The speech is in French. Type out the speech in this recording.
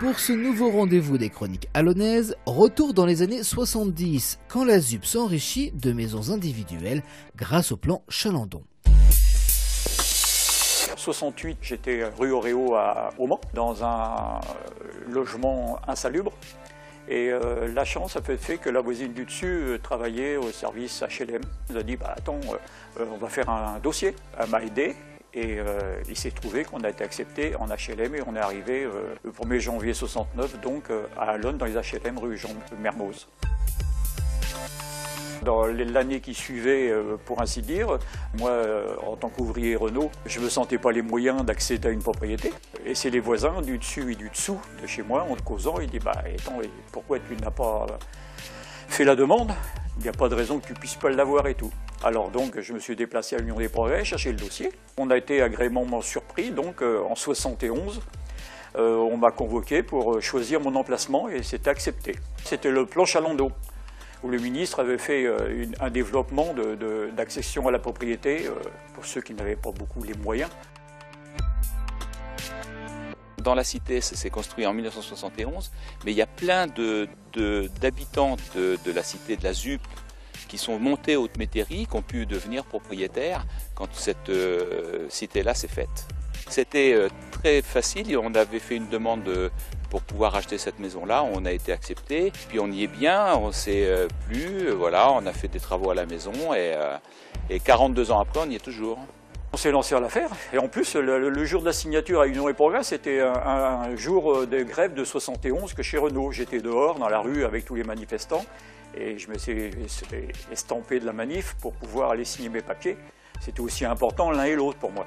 Pour ce nouveau rendez-vous des chroniques alonaises, retour dans les années 70, quand la ZUP s'enrichit de maisons individuelles grâce au plan Chalandon. 68, j'étais rue Auréo à Mans, dans un logement insalubre. Et euh, la chance a fait, que la voisine du dessus euh, travaillait au service HLM. Elle a dit bah, Attends, euh, on va faire un dossier. Elle m'a aidé. Et il s'est trouvé qu'on a été accepté en HLM et on est arrivé le 1er janvier 69 donc à Alonne dans les HLM rue Jean Mermoz. Dans l'année qui suivait, euh, pour ainsi dire, moi, euh, en tant qu'ouvrier Renault, je ne me sentais pas les moyens d'accéder à une propriété. Et c'est les voisins du dessus et du dessous de chez moi, en causant, ils disent bah, attends, pourquoi tu n'as pas fait la demande? Il n'y a pas de raison que tu puisses pas l'avoir et tout. Alors donc, je me suis déplacé à l'Union des Progrès, chercher le dossier. On a été agréablement surpris, donc euh, en 71, on m'a convoqué pour choisir mon emplacement et c'était accepté. C'était le plan Chalandon où le ministre avait fait euh, un développement d'accession à la propriété euh, pour ceux qui n'avaient pas beaucoup les moyens. Dans la cité, ça s'est construit en 1971, mais il y a plein d'habitants de, la cité de la ZUP qui sont montés au Métairie, qui ont pu devenir propriétaires quand cette euh, cité-là s'est faite. C'était très facile, on avait fait une demande pour pouvoir acheter cette maison-là. On a été accepté, puis on y est bien, on s'est euh, plu, voilà, on a fait des travaux à la maison et, 42 euh, ans après, on y est toujours. On s'est lancé à l'affaire et en plus le, jour de la signature à Union et Progrès c'était un, jour euh, de grève de 71 que chez Renault. J'étais dehors dans la rue avec tous les manifestants et je me suis estampé de la manif pour pouvoir aller signer mes papiers. C'était aussi important l'un et l'autre pour moi.